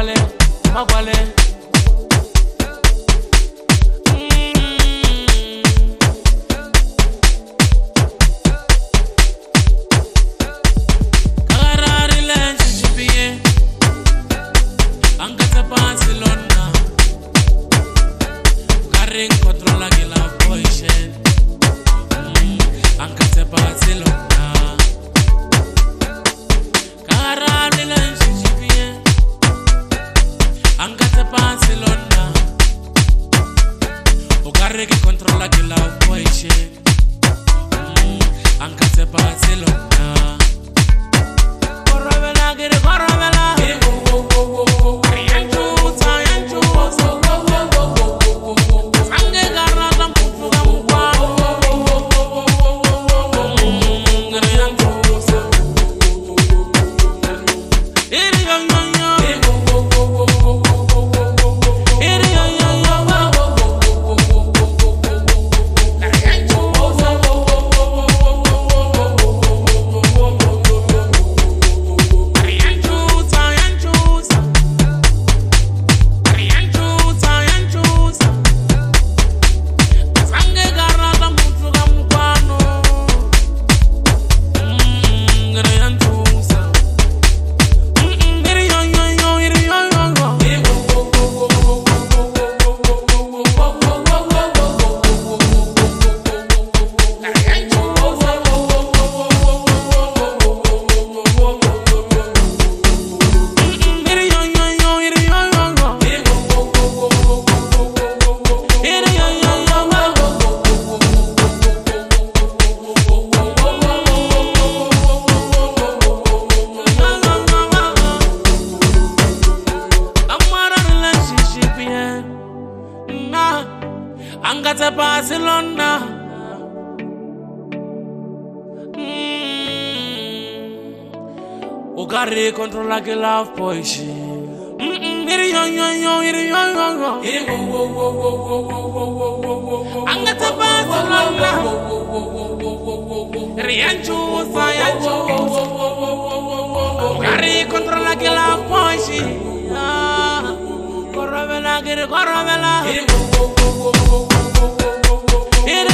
Mm. Kararile nshishipie Angata pasi lona Karing controla que Ukare que controla que la poishen Angata pasi lona Korobela angata Barcelona mm. Ugari controla que love poison Iri yo yo yo iri yo yo yo Angata Barcelona Rianchusa Korobela, quiere